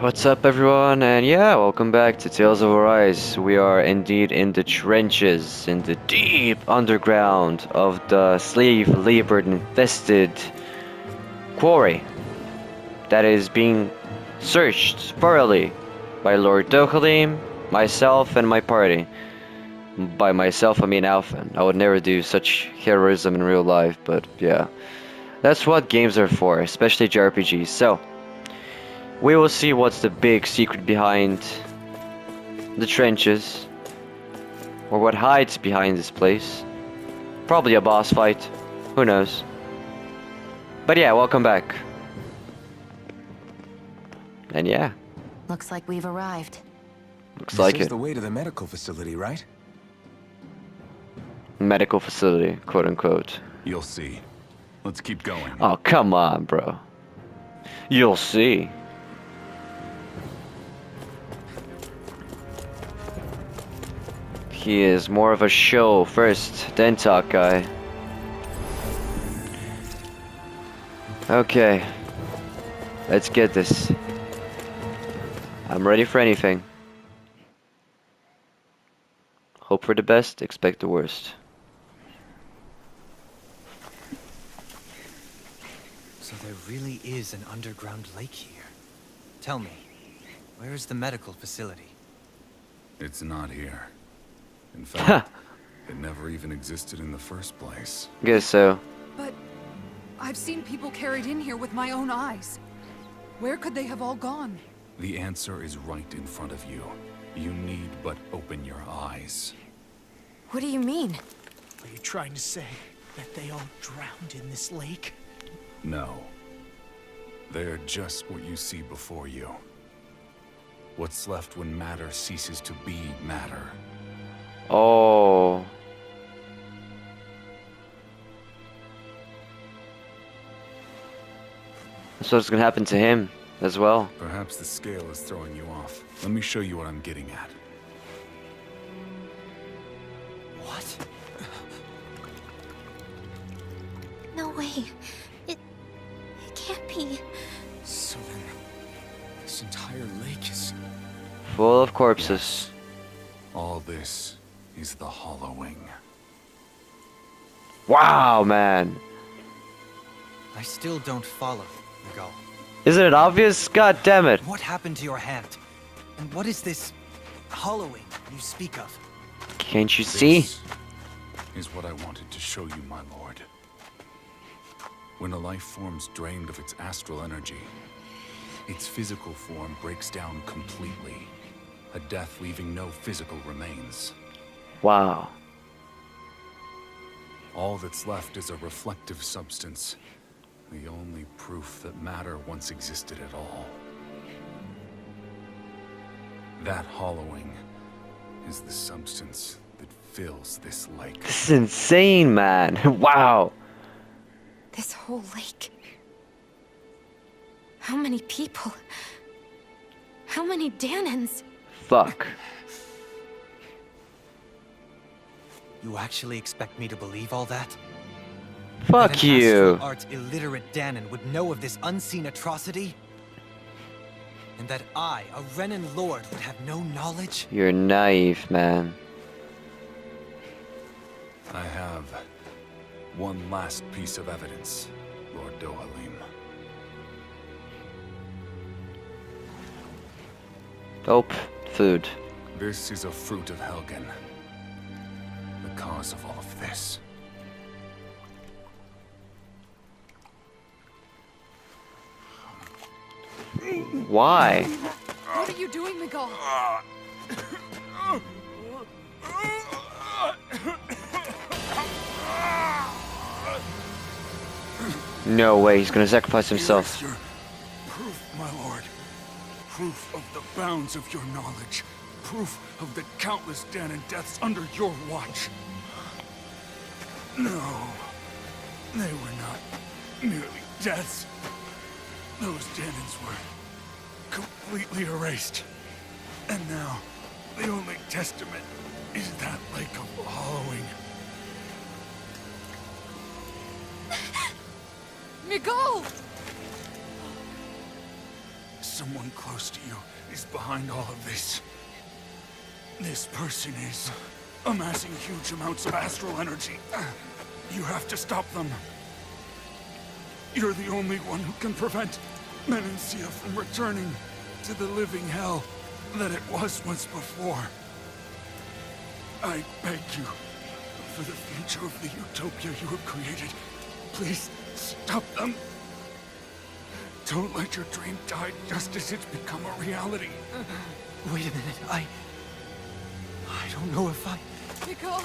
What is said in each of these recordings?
what's up everyone? And yeah, welcome back to Tales of Arise. We are indeed in the trenches, in the deep underground of the slave labored infested quarry that is being searched thoroughly by Lord Dohalim, myself, and my party. By myself, I mean Alphen. I would never do such heroism in real life, but yeah. That's what games are for, especially JRPGs. So, we will see what's the big secret behind the trenches. Or what hides behind this place. Probably a boss fight. Who knows. But yeah, welcome back. And yeah, Looks like we've arrived. looks This like is it. the way to the medical facility, right? Medical facility, quote unquote. You'll see. Let's keep going. Oh, come on, bro. You'll see. He is more of a show first, then talk guy. Okay. Let's get this. I'm ready for anything. Hope for the best, expect the worst. So there really is an underground lake here. Tell me, where is the medical facility? It's not here. In fact, it never even existed in the first place. Guess so. But I've seen people carried in here with my own eyes. Where could they have all gone? The answer is right in front of you. You need but open your eyes. What do you mean? Are you trying to say that they all drowned in this lake? No. They're just what you see before you. What's left when matter ceases to be matter. Oh. That's what's gonna happen to him as well. Perhaps the scale is throwing you off. Let me show you what I'm getting at. What? No way. It. It can't be. So then, this entire lake is. Full of corpses. All this is the hollowing. Wow, man. I still don't follow, Miguel. Isn't it obvious? God damn it. What happened to your hand? And what is this hollowing you speak of? Can't you see? This is what I wanted to show you, my lord. When a life form's drained of its astral energy, its physical form breaks down completely. A death leaving no physical remains. Wow. All that's left is a reflective substance. The only proof that matter once existed at all. That hollowing is the substance that fills this lake. This is insane, man. wow. This whole lake. How many people? How many Dahnans? Fuck. You actually expect me to believe all that? Fuck that an you. astral arts illiterate Dahnan would know of this unseen atrocity? And that I, a Renan lord, would have no knowledge? You're naive, man. I have one last piece of evidence, Lord Dohalim. Dope. Food. This is a fruit of Helgen. The cause of all of this. Why? What are you doing, Miguel? No way, he's gonna sacrifice himself. Here is your proof, my lord. Proof of the bounds of your knowledge. Proof of the countless Dahnan deaths under your watch. No, they were not merely deaths. Those Dahnans were completely erased. And now, the only testament is that lake of hollowing. Miguel! Someone close to you is behind all of this. This person is amassing huge amounts of astral energy. You have to stop them. You're the only one who can prevent Menancia from returning to the living hell that it was once before. I beg you, for the future of the utopia you have created, please stop them. Don't let your dream die just as it's become a reality. Wait a minute, I... I don't know if I... Nicole!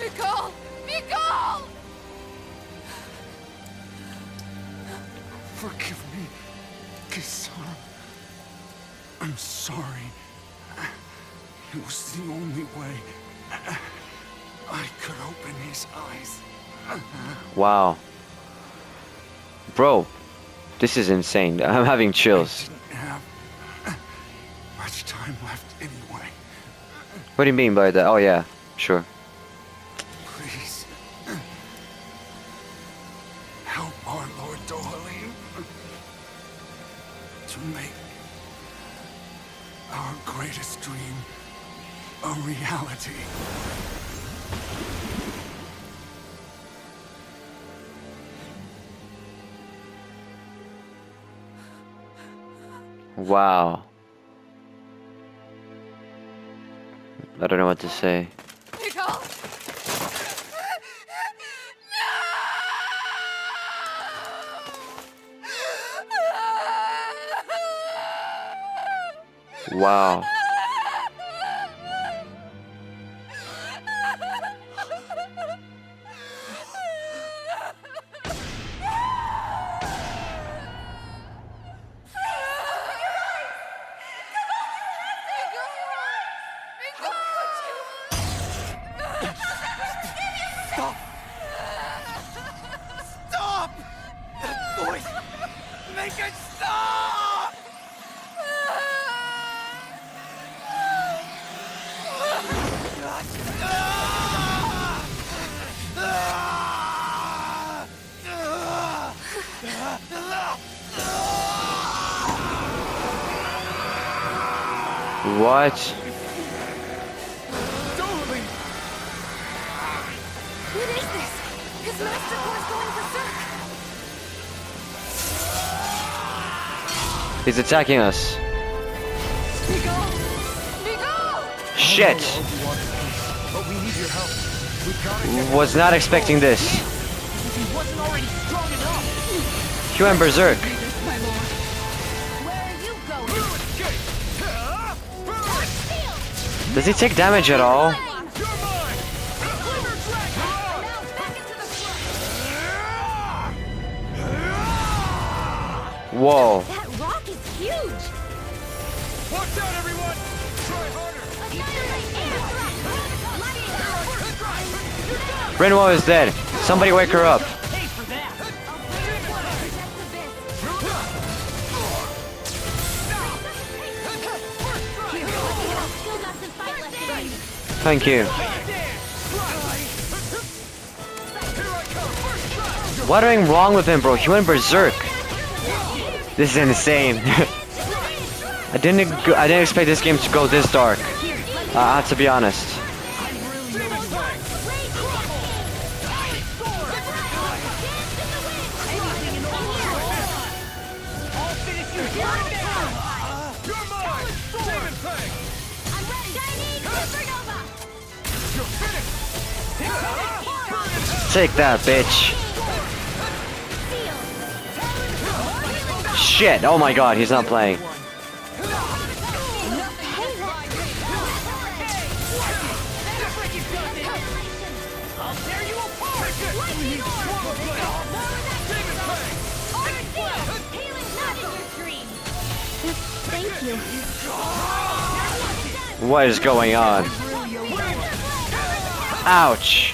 Nicole! Nicole! Forgive me, Kisara. I'm sorry. It was the only way I could open his eyes. Wow. Bro, this is insane. I'm having I chills. didn't have much time left anyway. What do you mean by that? Oh yeah, sure. Please. Help our Lord Dohalim to make our greatest dream a reality. Wow. I don't know what to say. Nicole! Wow. What? What is this? His master core's going berserk. He's attacking us. Shit! But we need your help. We gotta get Was not expecting this. He wasn't already strong enough. He went berserk. Does he take damage at all? Now back into the front. Whoa. That rock is huge. Watch out, everyone! Try harder! Annihilate and Rinwell is dead. Somebody wake her up. Thank you. What went wrong with him, bro? He went berserk. This is insane. I didn't. I didn't expect this game to go this dark. Uh, I have to be honest. That, bitch. Shit. Oh my god, he's not playing. What is going on? Ouch.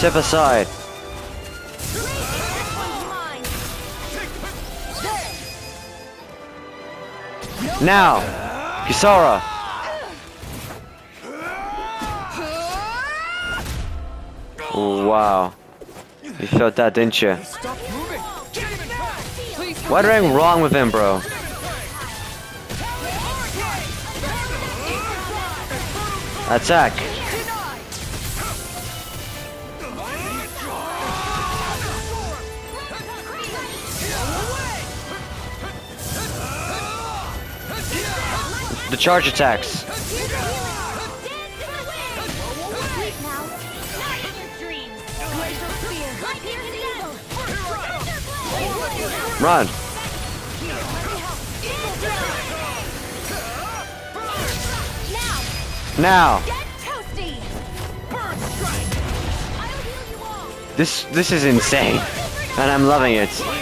Step aside. Now! Kisara! Wow. You felt that, didn't you? What's wrong with him, bro? Attack! The charge attacks. Run! Now! This this is insane, and I'm loving it.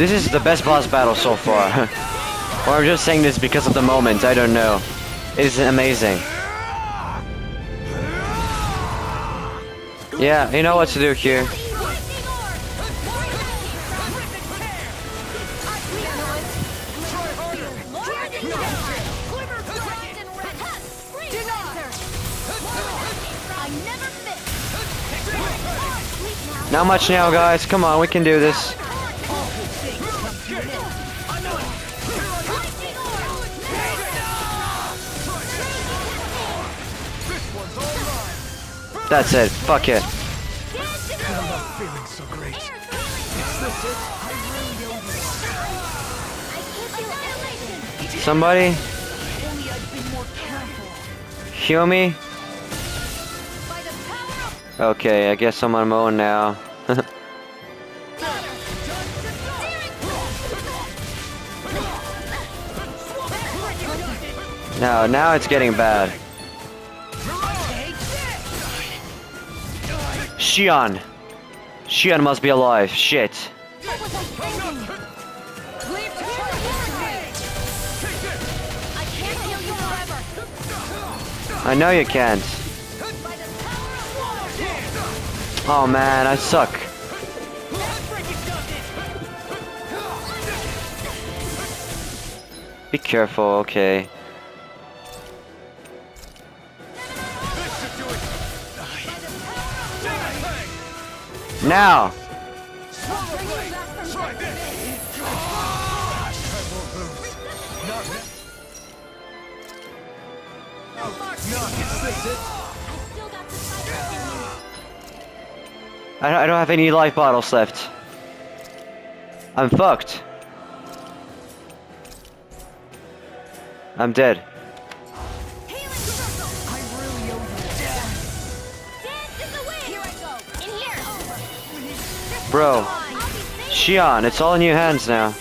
This is the best boss battle so far. or I'm just saying this because of the moment, I don't know. It is amazing. Yeah, you know what to do here. Not much now, guys. Come on, we can do this. That's it. Fuck it. Somebody? Heal me? Okay, I guess I'm on my own now. no, now it's getting bad. Shionne! Shionne must be alive. Shit. I know you can't. Oh man, I suck. Be careful, okay. Now! I don't have any life bottles left. I'm fucked. I'm dead. Bro. Shionne, it's all in your hands now.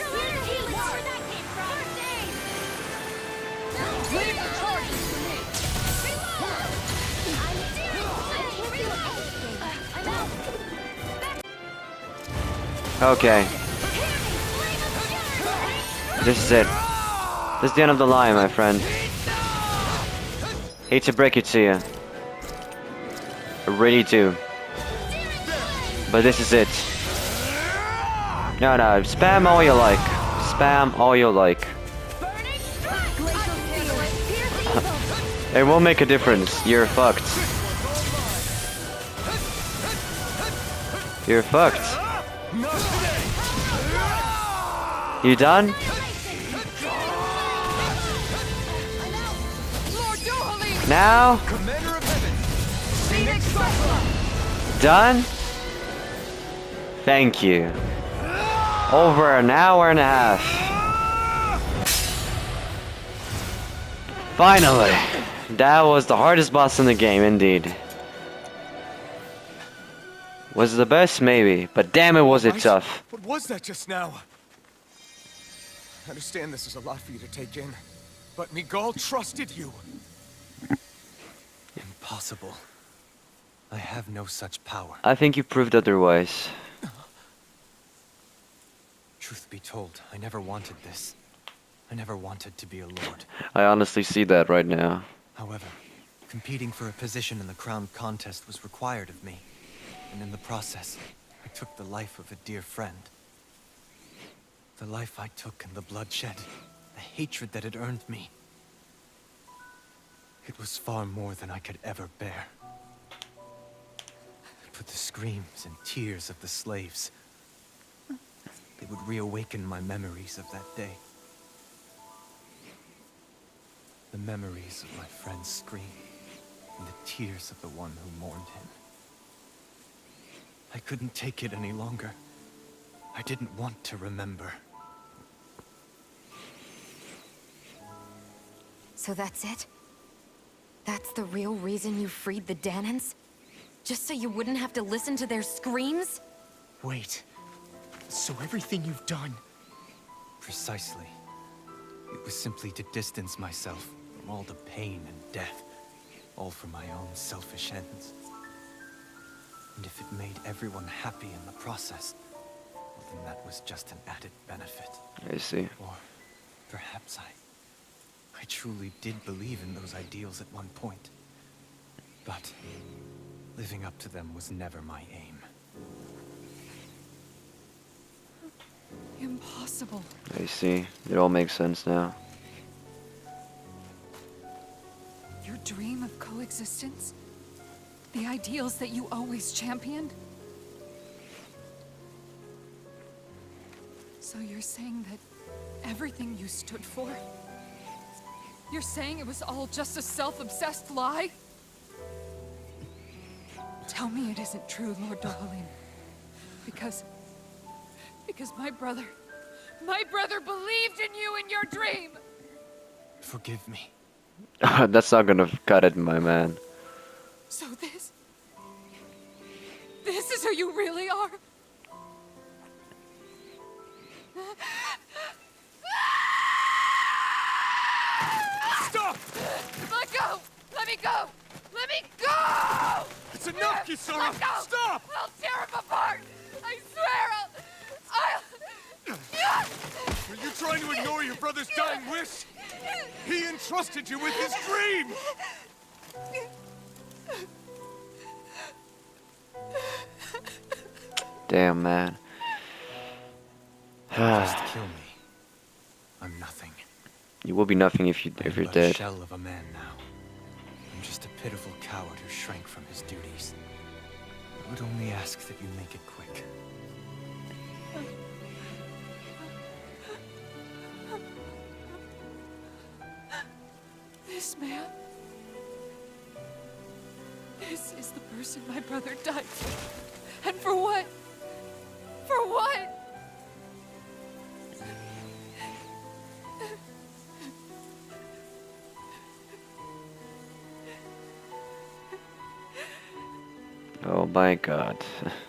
Okay. This is it. This is the end of the line, my friend. Hate to break it to you. I really do. But this is it. No, no, spam all you like. Spam all you like. it won't make a difference. You're fucked. You're fucked. You done? Now? Done? Thank you. Over an hour and a half. Finally! That was the hardest boss in the game, indeed. Was it the best? Maybe. But damn it was it Right? tough. What was that just now? I understand this is a lot for you to take in, but Miguel trusted you. Impossible. I have no such power. I think you proved otherwise. Truth be told, I never wanted this. I never wanted to be a lord. I honestly see that right now. However, competing for a position in the crown contest was required of me. And in the process, I took the life of a dear friend. The life I took and the bloodshed, the hatred that it earned me. It was far more than I could ever bear. But the screams and tears of the slaves, they would reawaken my memories of that day. The memories of my friend's scream, and the tears of the one who mourned him. I couldn't take it any longer. I didn't want to remember. So that's it? That's the real reason you freed the Dahnans? Just so you wouldn't have to listen to their screams? Wait. So everything you've done... Precisely. It was simply to distance myself from all the pain and death. All for my own selfish ends. And if it made everyone happy in the process, well, then that was just an added benefit. I see. Or perhaps I... I truly did believe in those ideals at one point. But living up to them was never my aim. Impossible. I see. It all makes sense now. Your dream of coexistence? The ideals that you always championed? So you're saying that everything you stood for? You're saying it was all just a self-obsessed lie? Tell me it isn't true, Lord Dohalim. Because... Because my brother... My brother believed in you in your dream! Forgive me. That's not gonna cut it, my man. So this... This is who you really are? Stop! Let go! Let me go! Let me go! It's enough, Kisara! Stop! I'll tear him apart! I swear I'll... Are you trying to ignore your brother's dying wish? He entrusted you with his dream! Damn, man. Just kill me. I'm nothing. you will be nothing if you if you're dead. shell of a man now. I'm just a pitiful coward who shrank from his duties. I would only ask that you make it quick. This man... This is the person my brother died for. And for what? For what? Oh my god.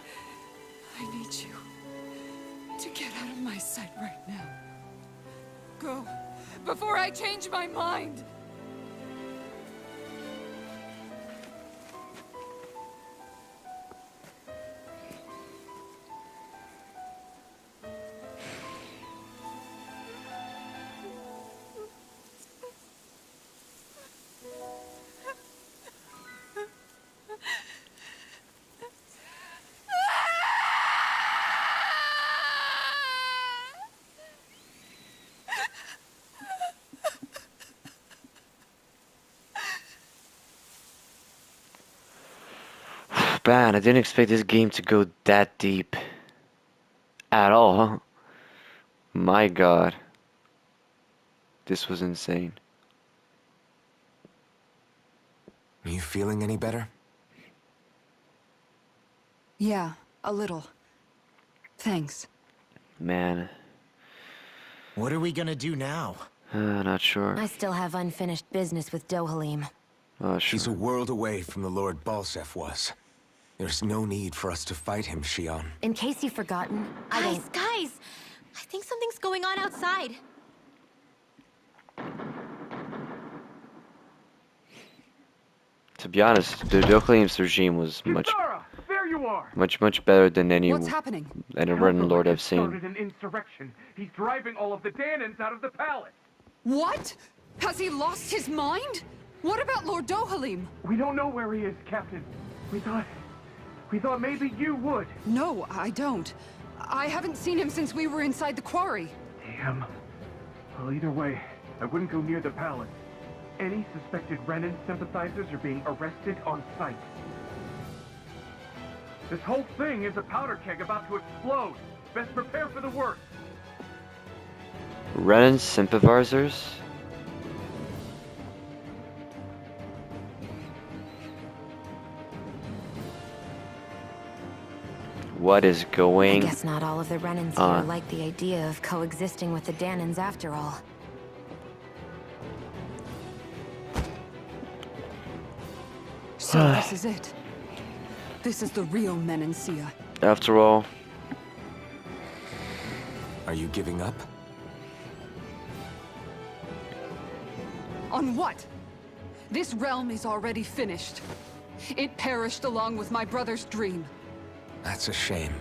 change my mind. Man, I didn't expect this game to go that deep. At all. My god. This was insane. Are you feeling any better? Yeah, a little. Thanks. Man, What are we gonna do now? uh, not sure. I still have unfinished business with Dohalim. Oh, She's a world away from the Lord Balseph was. There's no need for us to fight him, Shionne. In case you've forgotten, I Guys, don't... guys! I think something's going on outside. To be honest, the Dohalim's regime was much, there you are. much, much better than any What's happening? any Red Lord I've Started seen. an insurrection. He's driving all of the Dahnans out of the palace. What? Has he lost his mind? What about Lord Dohalim? We don't know where he is, Captain. We thought... We thought maybe you would. No, I don't. I haven't seen him since we were inside the quarry. Damn. Well, either way, I wouldn't go near the palace. Any suspected Renan sympathizers are being arrested on sight. This whole thing is a powder keg about to explode. Best prepare for the worst. Renan sympathizers? What is going? I guess not all of the Renans on? here like the idea of coexisting with the Dahnans after all. So this is it. This is the real Menancia. After all, Are you giving up? On what? This realm is already finished. It perished along with my brother's dream. That's a shame.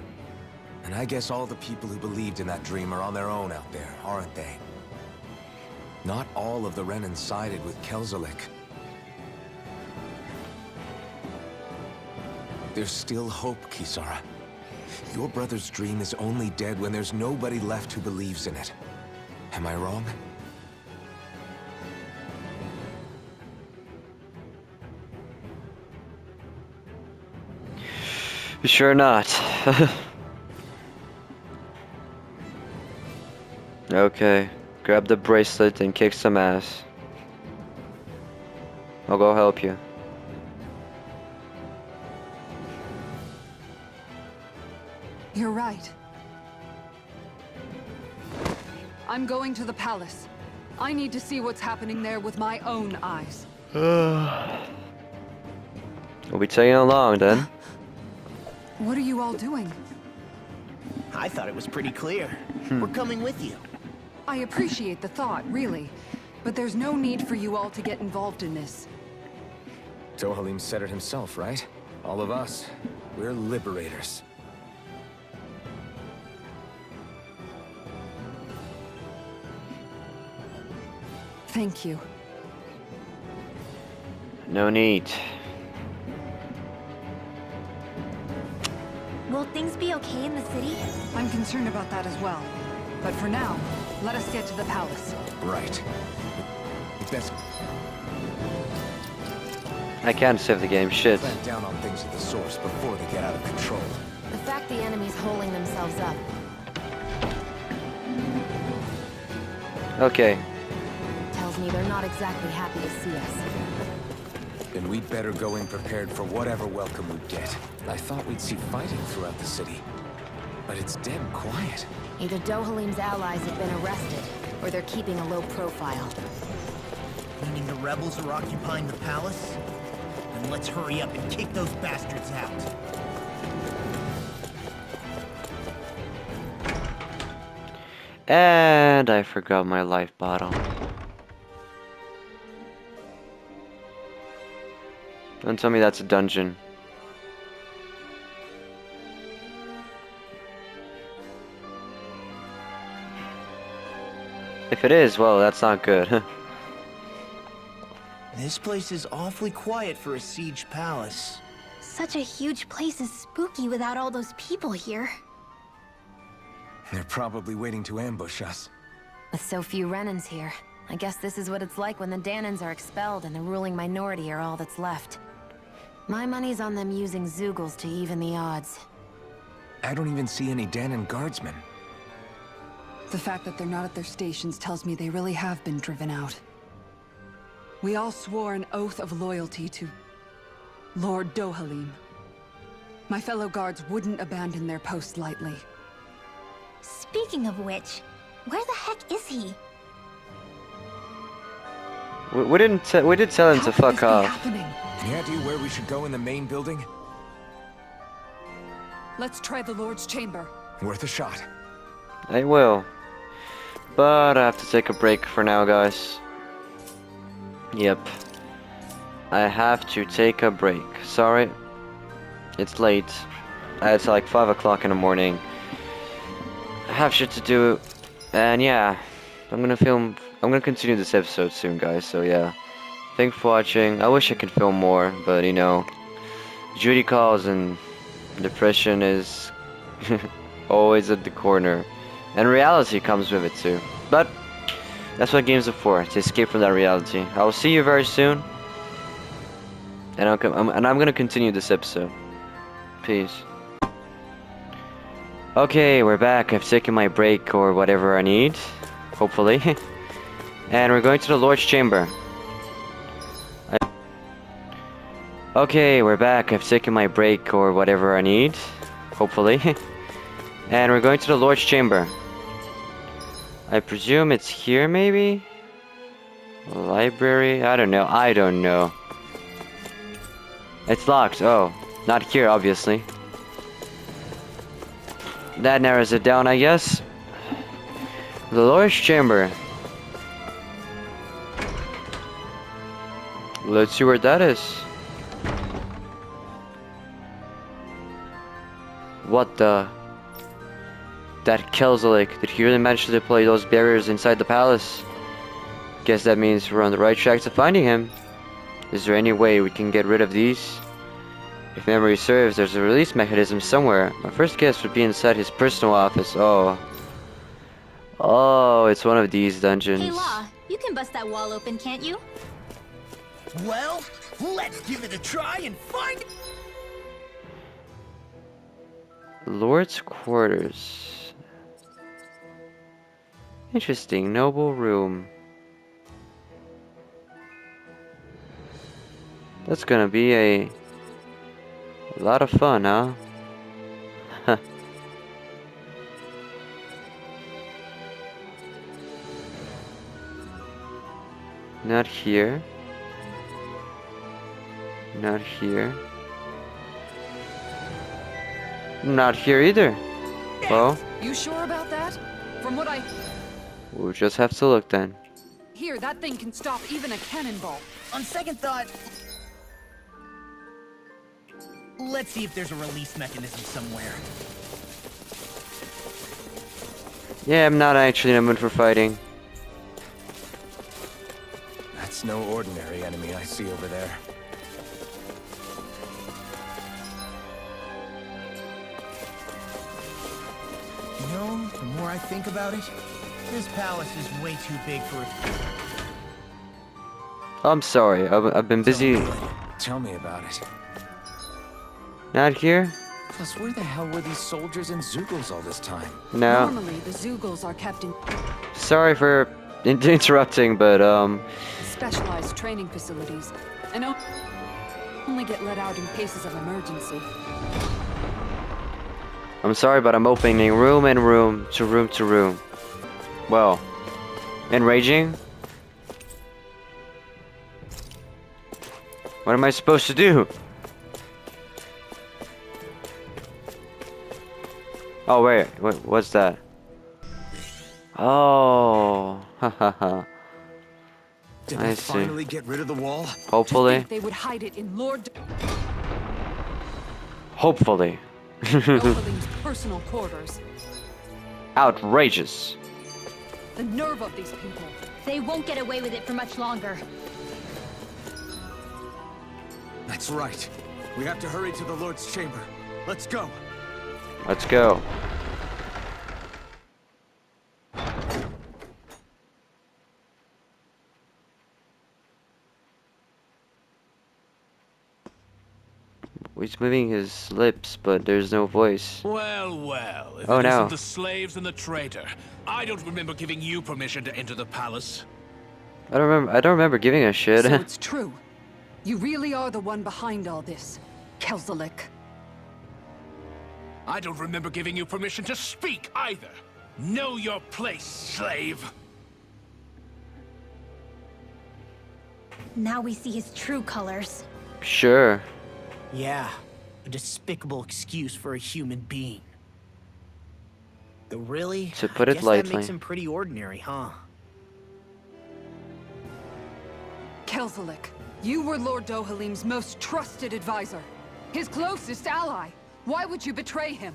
And I guess all the people who believed in that dream are on their own out there, aren't they? Not all of the Renan sided with Kelzelik. There's still hope, Kisara. Your brother's dream is only dead when there's nobody left who believes in it. Am I wrong? Sure not. okay, grab the bracelet and kick some ass. I'll go help you. You're right. I'm going to the palace. I need to see what's happening there with my own eyes. We'll be taking along then. What are you all doing? I thought it was pretty clear. Hmm. We're coming with you. I appreciate the thought, really. But there's no need for you all to get involved in this. Dohalim said it himself, right? All of us. We're liberators. Thank you. No need. Will things be okay in the city? I'm concerned about that as well. But for now, let us get to the palace. Right. Best I can't save the game, shit. clamp down on things at the source before they get out of control. The fact the enemy's holding themselves up. Okay, tells me they're not exactly happy to see us. Then we'd better go in prepared for whatever welcome we get. I thought we'd see fighting throughout the city. But it's dead quiet. Either Dohalim's allies have been arrested, or they're keeping a low profile. Meaning the rebels are occupying the palace? Then let's hurry up and kick those bastards out. and I forgot my life bottle. Don't tell me that's a dungeon. If it is, well, that's not good. This place is awfully quiet for a siege palace. Such a huge place is spooky without all those people here. They're probably waiting to ambush us. With so few Renans here, I guess this is what it's like when the Dahnans are expelled and the ruling minority are all that's left. My money's on them using Zeugles to even the odds. I don't even see any Dahnan guardsmen. The fact that they're not at their stations tells me they really have been driven out. We all swore an oath of loyalty to Lord Dohalim. My fellow guards wouldn't abandon their post lightly. Speaking of which, where the heck is he? we, we didn't. T we did tell him to fuck off. Happening. Any idea where we should go in the main building? Let's try the Lord's chamber. Worth a shot. I will. But I have to take a break for now, guys. Yep. I have to take a break. Sorry. It's late. It's like 5 o'clock in the morning. I have shit to do. And yeah, I'm gonna film I'm gonna continue this episode soon, guys. So yeah, thanks for watching. I wish I could film more, but you know, Judy calls and depression is always at the corner, and reality comes with it too. But that's what games are for, to escape from that reality. I will see you very soon, and, I'll I'm, and I'm gonna continue this episode. Peace. Okay, we're back. I've taken my break or whatever I need, hopefully. and we're going to the Lord's Chamber. Okay, we're back. I've taken my break or whatever I need, hopefully. and we're going to the Lord's Chamber. I presume it's here, maybe? Library? I don't know. I don't know. It's locked. Oh, not here, obviously. That narrows it down, I guess. The Lord's Chamber. Let's see where that is. What the? That Kelzelik, did he really manage to deploy those barriers inside the palace? Guess that means we're on the right track to finding him. Is there any way we can get rid of these? If memory serves, there's a release mechanism somewhere. My first guess would be inside his personal office. Oh. Oh, it's one of these dungeons. Hey, Law, you can bust that wall open, can't you? Well, let's give it a try and find... Lord's quarters. Interesting, noble room. That's gonna be a a lot of fun, huh? Not here. Not here. Not here either. Well, You sure about that? From what I we'll just have to look then. hear, that thing can stop even a cannonball. On second thought... Let's see if there's a release mechanism somewhere. Yeah, I'm not actually in a mood for fighting. That's no ordinary enemy I see over there. Know, the more I think about it, this palace is way too big for it. I'm sorry, I've, I've been busy. Tell me about it. Not here? Plus, where the hell were these soldiers and Zeugles all this time? No. Normally, the Zeugles are kept in Sorry for in interrupting, but um, specialized training facilities, and only get let out in cases of emergency. I'm sorry, but I'm opening room and room to room to room. Well, enraging? What am I supposed to do? Oh wait, what, what's that? Oh, hahaha. Did I they see. finally get rid of the wall? Hopefully, They would hide it in Lord hopefully. Dohalim's personal quarters. Outrageous. The nerve of these people. They won't get away with it for much longer. That's right. We have to hurry to the Lord's chamber. Let's go. Let's go. He's moving his lips, but there's no voice. Well, well, if Oh, it no. isn't the slaves and the traitor. I don't remember giving you permission to enter the palace. I don't remember. I don't remember giving a shit. So it's true. You really are the one behind all this, Kelzelik. I don't remember giving you permission to speak either. Know your place, slave. Now we see his true colors. sure. Yeah, a despicable excuse for a human being. Though really, To put I it guess lightly. that makes him pretty ordinary, huh? Kelzelik, you were Lord Dohalim's most trusted advisor. His closest ally. Why would you betray him?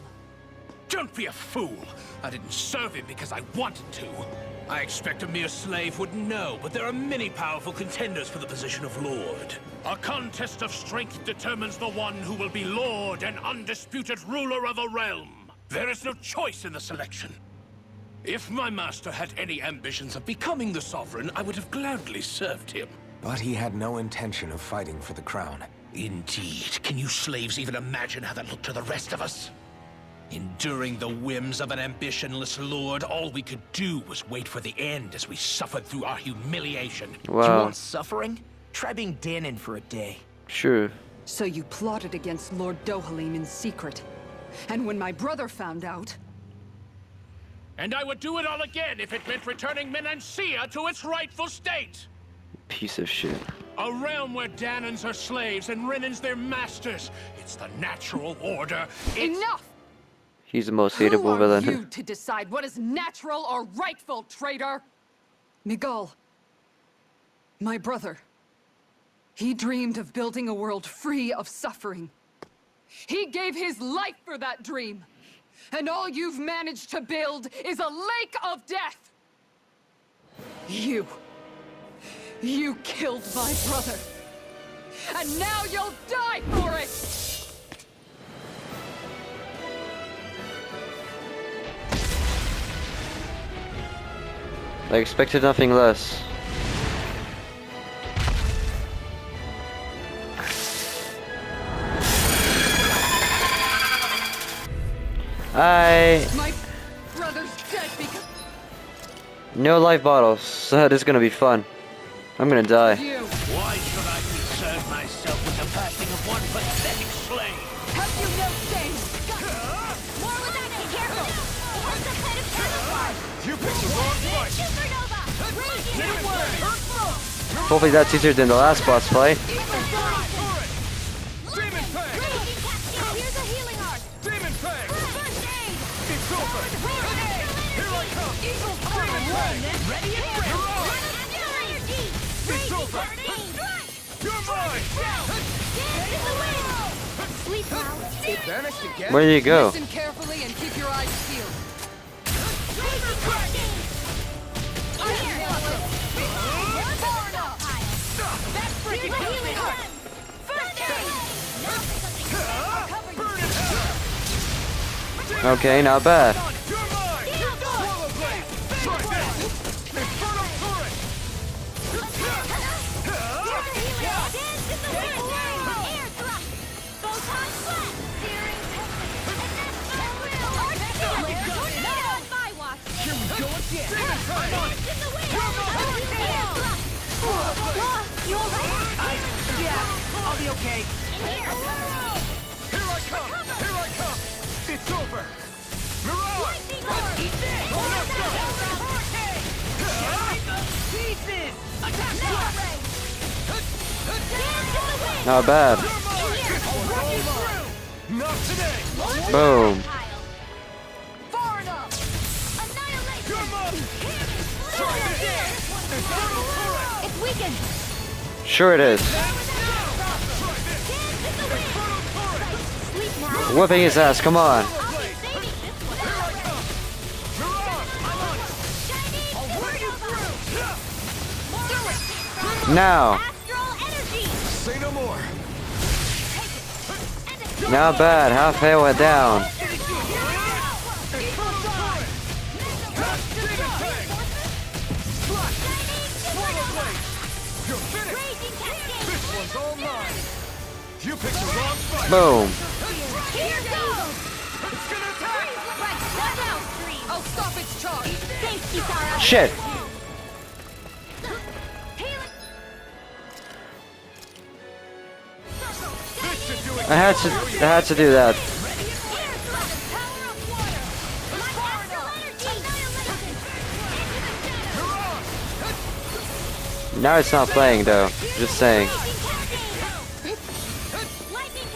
Don't be a fool. I didn't serve him because I wanted to. I expect a mere slave wouldn't know, but there are many powerful contenders for the position of Lord. A contest of strength determines the one who will be Lord and undisputed ruler of a realm. There is no choice in the selection. If my master had any ambitions of becoming the Sovereign, I would have gladly served him. But he had no intention of fighting for the crown. Indeed. Can you slaves even imagine how that looked to the rest of us? Enduring the whims of an ambitionless lord, all we could do was wait for the end as we suffered through our humiliation. You want suffering? Try being Dahnan for a day. Sure. So you plotted against Lord Dohalim in secret. And when my brother found out, And I would do it all again if it meant returning Menancia to its rightful state. Piece of shit. A realm where Dahnans are slaves and Renans their masters. It's the natural order. It's... enough! He's the most Who hateable are villain. you to decide what is natural or rightful, traitor? Miguel, my brother. He dreamed of building a world free of suffering. He gave his life for that dream. And all you've managed to build is a lake of death. You. You killed my brother. And now you'll die for it! I expected nothing less. I My brother's dead because no life bottles. So this is gonna be fun. I'm gonna die. Hopefully that's easier than the last boss fight. Demon Fang! Raging Cascade! Okay, not bad. Turret! bad. weakened! Sure it is. Whooping his ass, come on. Now. You picked the wrong fight! Boom. Here I had to. I had to do that. Now it's not playing though. Just saying. Lightning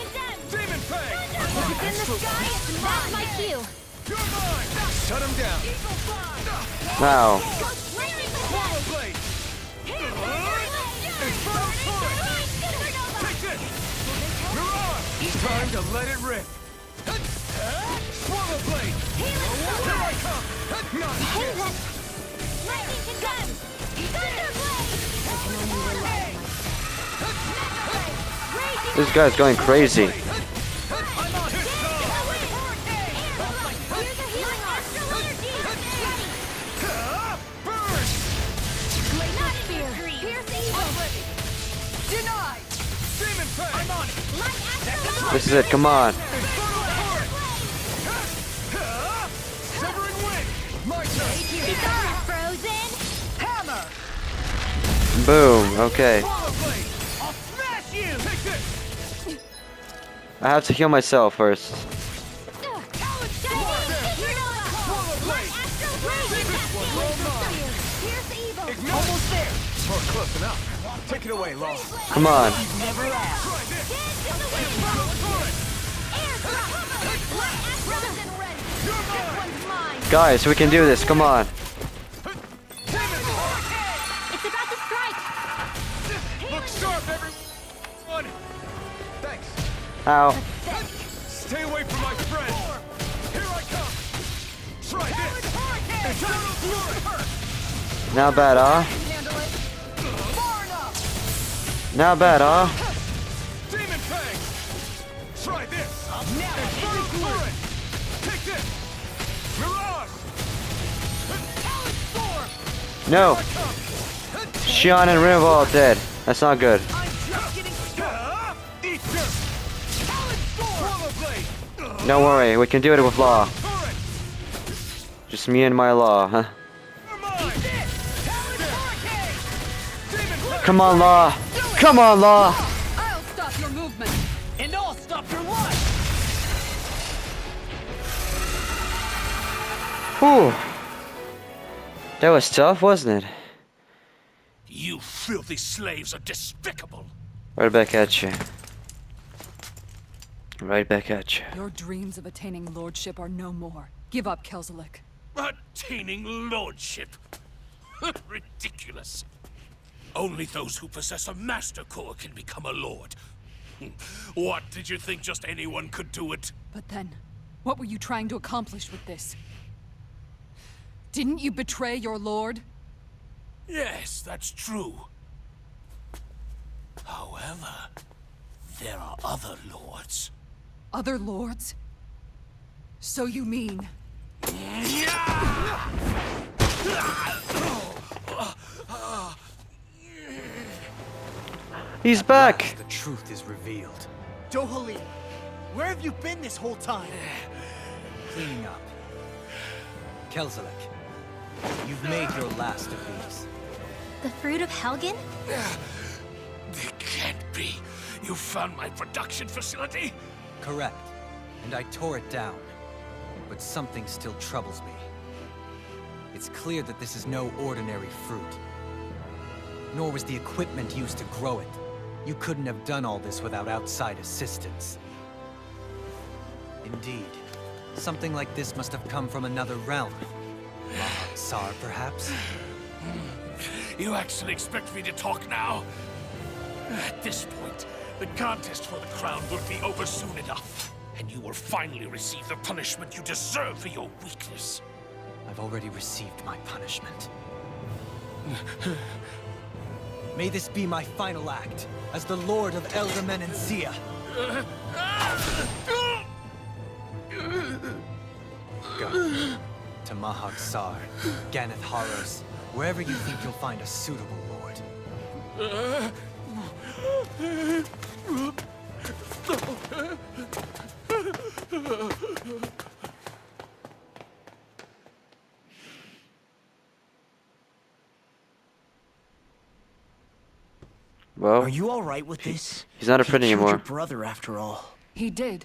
This guy's going crazy. This is it, come on. Boom, okay. I have to heal myself first. Come on. Guys, we can do this, come on. Stay away from my friend. Here I come. Try this. Not bad, huh? Not bad, huh? Demon Fang. Try this. Infernal Current. Take this. Mirage. No. Shionne and Riv all dead. That's not good. Don't worry, we can do it with Law. Just me and my Law, huh? Come on, Law. Come on, Law. I'll stop your movement. And I'll stop your life. Whew. That was tough, wasn't it? You filthy slaves are despicable. Right back at you. Right back at you. Your dreams of attaining lordship are no more. Give up, Kelzelik. Attaining lordship. Ridiculous. Only those who possess a master core can become a lord. What, did you think just anyone could do it? But then, what were you trying to accomplish with this? Didn't you betray your lord? Yes, that's true. However, there are other lords. Other lords? So you mean... He's back. The truth is revealed. Dohalim, where have you been this whole time? Cleaning up. Kelzelik, you've made your last of these. The fruit of Helgen? It can't be. You found my production facility? Correct. And I tore it down. But something still troubles me. It's clear that this is no ordinary fruit. Nor was the equipment used to grow it. You couldn't have done all this without outside assistance. Indeed. Something like this must have come from another realm. Tsar, perhaps? You actually expect me to talk now? At this point, the contest for the crown will be over soon enough. And you will finally receive the punishment you deserve for your weakness. I've already received my punishment. May this be my final act as the Lord of Elde Menancia. Go. To Mahag Saar, Ganath Haros, wherever you think you'll find a suitable lord. Well, Are you all right with this? he's not a friend killed anymore. Your brother, after all. He did.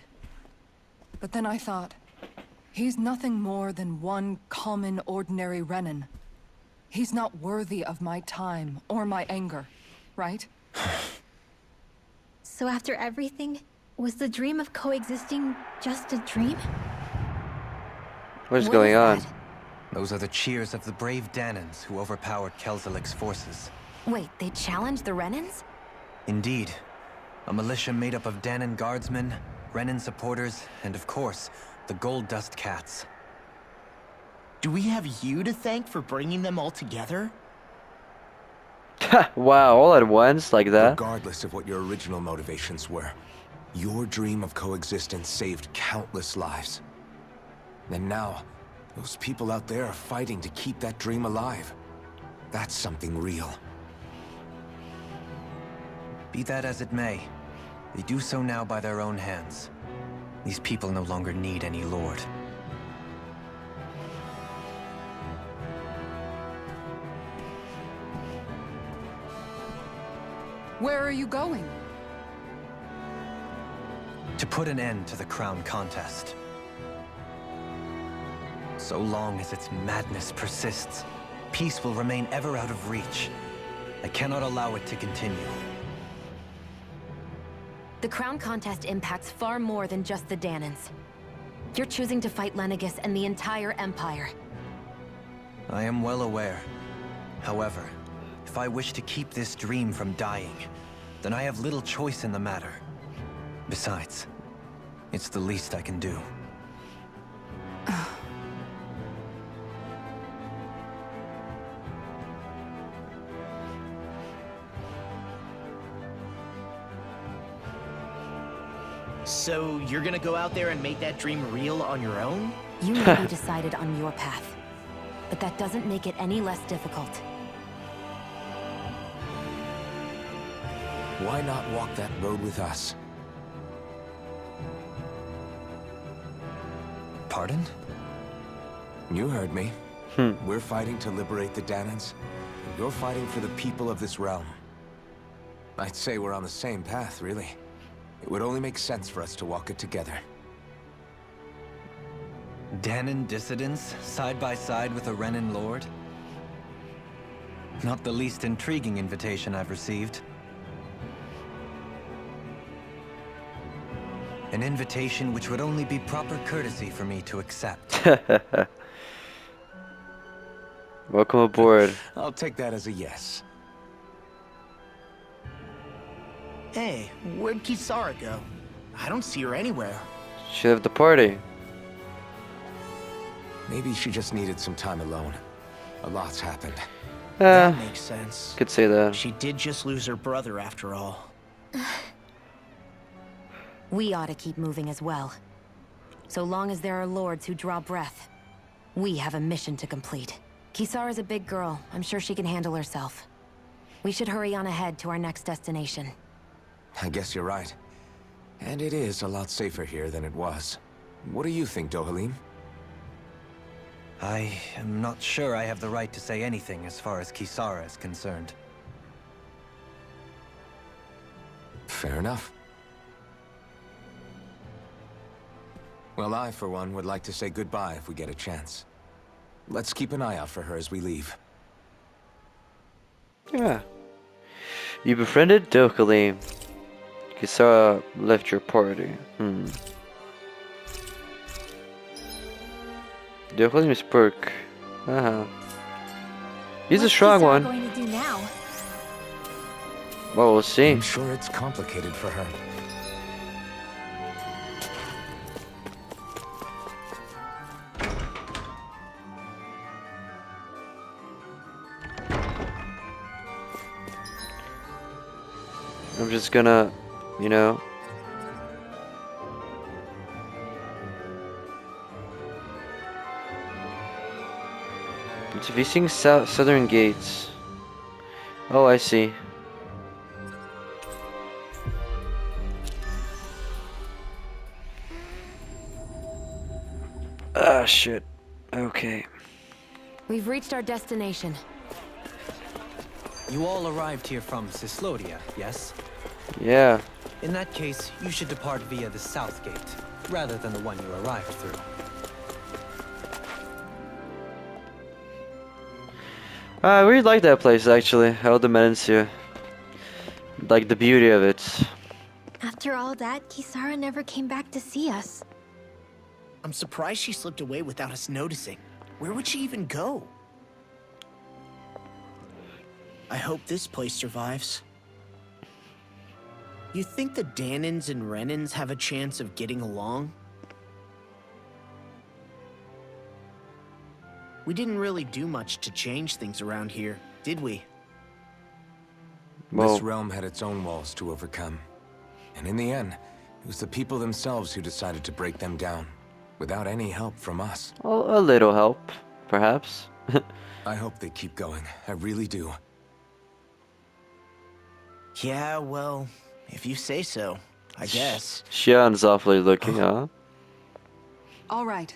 But then I thought, he's nothing more than one common, ordinary Renan. He's not worthy of my time or my anger, right? So after everything, was the dream of coexisting just a dream? What is going on? Those are the cheers of the brave Dahnans who overpowered Kelzelik's forces. Wait, they challenged the Renans? Indeed. A militia made up of Dahnan guardsmen, Renan supporters, and of course, the Gold Dust Cats. Do we have you to thank for bringing them all together? wow, all at once like that? Regardless of what your original motivations were, your dream of coexistence saved countless lives. And now, those people out there are fighting to keep that dream alive. That's something real. Be that as it may, they do so now by their own hands. These people no longer need any lord. Where are you going? To put an end to the crown contest. So long as its madness persists, peace will remain ever out of reach. I cannot allow it to continue. The crown contest impacts far more than just the Dahnans. You're choosing to fight Lenegis and the entire Empire. I am well aware. However, if I wish to keep this dream from dying, then I have little choice in the matter. Besides, it's the least I can do. So you're gonna go out there and make that dream real on your own? You may be decided on your path, but that doesn't make it any less difficult. Why not walk that road with us? Pardon? You heard me. Hmm. We're fighting to liberate the Dahnans. You're fighting for the people of this realm. I'd say we're on the same path, really. It would only make sense for us to walk it together. Dahnan dissidents, side by side with a Renan lord? Not the least intriguing invitation I've received. An invitation which would only be proper courtesy for me to accept. Welcome aboard. I'll take that as a yes. Hey, where'd Kisara go? I don't see her anywhere. She left the party. Maybe she just needed some time alone. A lot's happened. Uh, That makes sense. could say that. She did just lose her brother after all. We ought to keep moving as well. So long as there are lords who draw breath, we have a mission to complete. Kisara's a big girl. I'm sure she can handle herself. We should hurry on ahead to our next destination. I guess you're right. And it is a lot safer here than it was. What do you think, Dohalim? I am not sure I have the right to say anything as far as Kisara is concerned. Fair enough. Well, I, for one, would like to say goodbye if we get a chance. Let's keep an eye out for her as we leave. Yeah. You befriended Dokali. Kisara left your party. Hmm. Dohalim's perk. Uh-huh. He's a What's strong Kisara one. going to do now? Well, we'll see. I'm sure it's complicated for her. I'm just gonna, you know. It's facing south southern gates. Oh, I see. Ah, shit. Okay. We've reached our destination. You all arrived here from Cyslodia, yes? Yeah. In that case, you should depart via the south gate, rather than the one you arrived through. I really like that place actually. How the Menancia. Like the beauty of it. After all that, Kisara never came back to see us. I'm surprised she slipped away without us noticing. Where would she even go? I hope this place survives. You think the Dahnans and Renans have a chance of getting along? We didn't really do much to change things around here, did we? Well- This realm had its own walls to overcome. And in the end, it was the people themselves who decided to break them down, without any help from us. A, a little help, perhaps. I hope they keep going. I really do. Yeah, well, if you say so, I guess. Xian's awfully looking, huh? All right.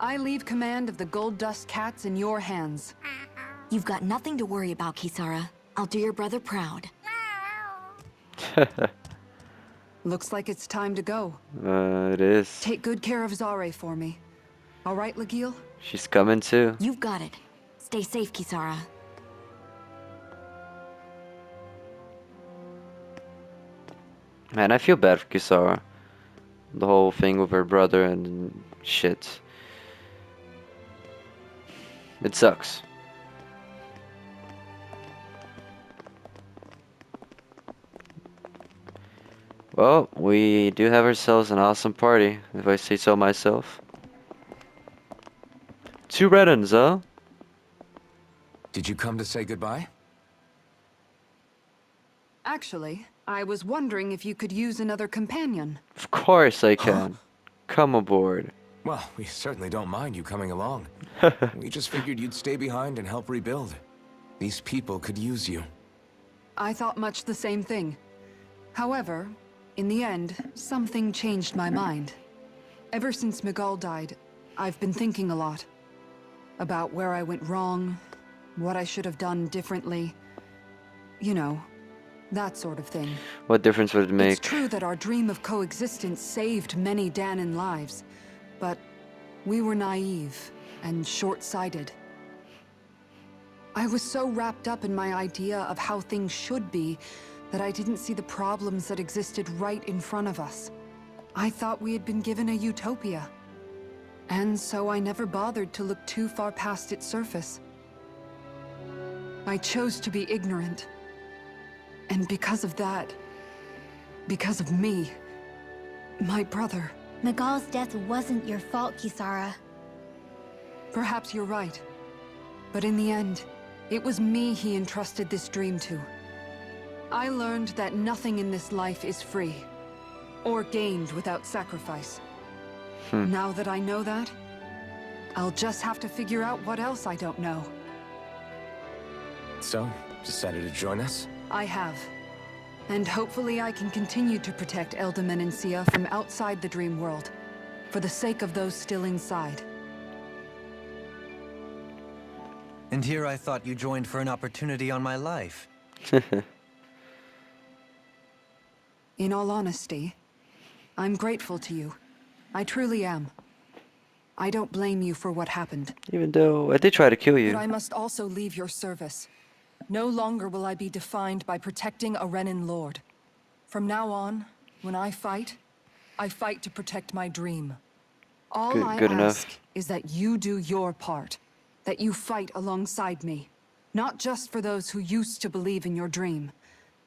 I leave command of the Gold Dust Cats in your hands. You've got nothing to worry about, Kisara. I'll do your brother proud. Looks like it's time to go. uh, it is. Take good care of Zare for me. All right, Legil? She's coming too. You've got it. Stay safe, Kisara. Man, I feel bad for Kisara. The whole thing with her brother and shit. It sucks. Well, we do have ourselves an awesome party, if I say so myself. Two red uns, huh? Did you come to say goodbye? Actually, I was wondering if you could use another companion. Of course I can. Come aboard. Well, we certainly don't mind you coming along. we just figured you'd stay behind and help rebuild. These people could use you. I thought much the same thing. However, in the end, something changed my mind. Ever since Miguel died, I've been thinking a lot. About where I went wrong, what I should have done differently. You know, that sort of thing. What difference would it make? It's true that our dream of coexistence saved many Dahnan lives, but we were naive and short-sighted. I was so wrapped up in my idea of how things should be that I didn't see the problems that existed right in front of us. I thought we had been given a utopia. And so I never bothered to look too far past its surface. I chose to be ignorant. And because of that, because of me, my brother, Miguel's death wasn't your fault, Kisara. perhaps you're right. But in the end, it was me he entrusted this dream to. I learned that nothing in this life is free, or gained without sacrifice. Hmm. Now that I know that, I'll just have to figure out what else I don't know. So, decided to join us? I have. And hopefully I can continue to protect Elde Menancia from outside the dream world, for the sake of those still inside. And here I thought you joined for an opportunity on my life. In all honesty, I'm grateful to you. I truly am. I don't blame you for what happened. Even though I did try to kill you. But I must also leave your service. No longer will I be defined by protecting a Renan Lord. From now on, when I fight, I fight to protect my dream. All Good- I good ask enough. is that you do your part. That you fight alongside me. Not just for those who used to believe in your dream,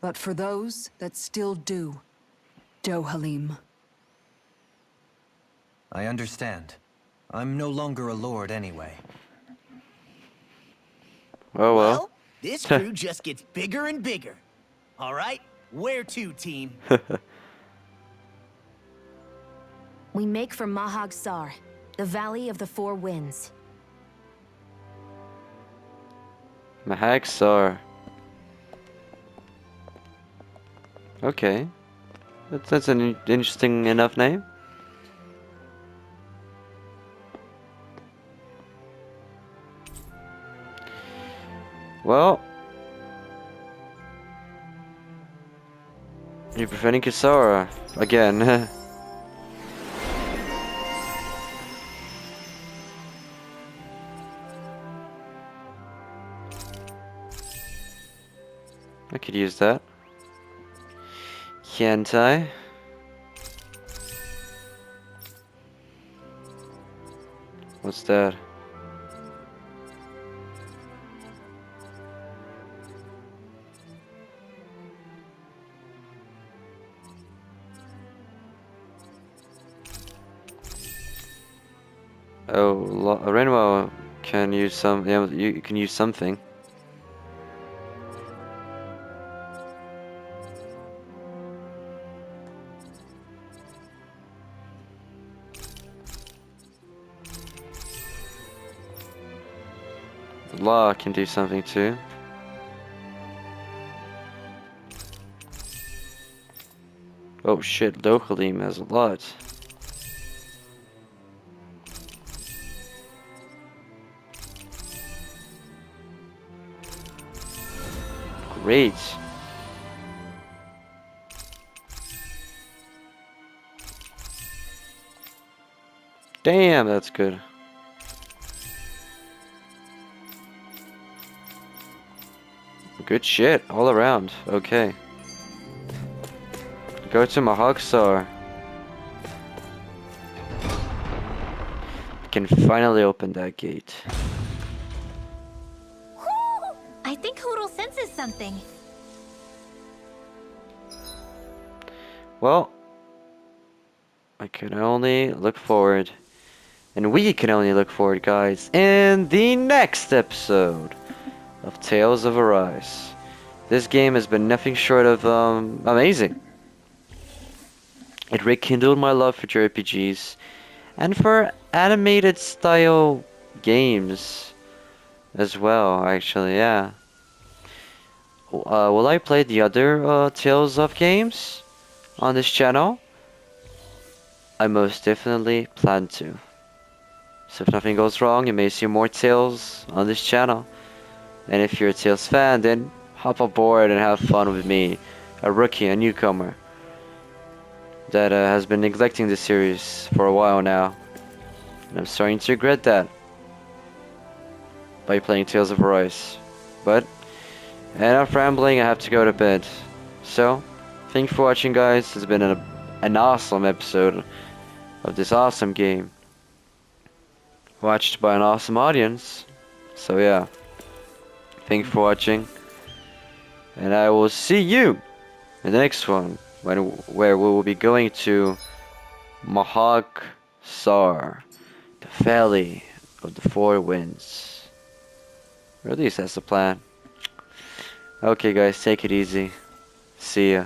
but for those that still do. Dohalim. I understand. I'm no longer a lord anyway. Oh well. This crew just gets bigger and bigger. All right, where to, team? We make for Mahag Saar, the Valley of the Four Winds. Mahag Saar. Okay. That's, that's an interesting enough name. Well. You're preventing Kisara again. I could use that. Can't I? What's that? So Renmo can use some. Yeah, you can use something. Law can do something too. Oh shit, Lokalim has a lot. Great. Damn, that's good. Good shit, all around. Okay. Go to Mahawksar. Can finally open that gate. I think Hootle senses something. Well, I can only look forward, and we can only look forward, guys, in the next episode of Tales of Arise. This game has been nothing short of um, amazing. It rekindled my love for JRPGs and for animated style games as well, actually, yeah. Uh, will I play the other uh, Tales of games on this channel? I most definitely plan to. So if nothing goes wrong, you may see more Tales on this channel. And if you're a Tales fan, then hop aboard and have fun with me, a rookie, a newcomer, that uh, has been neglecting the series for a while now. And I'm starting to regret that by playing Tales of Arise. But, enough rambling, I have to go to bed. So, thank you for watching guys, it's been an, an awesome episode of this awesome game. Watched by an awesome audience. So yeah. Thank you for watching. And I will see you in the next one when where we will be going to Mahag Saar, the Valley of the Four Winds. Or at least that's the plan. Okay guys, take it easy. See ya.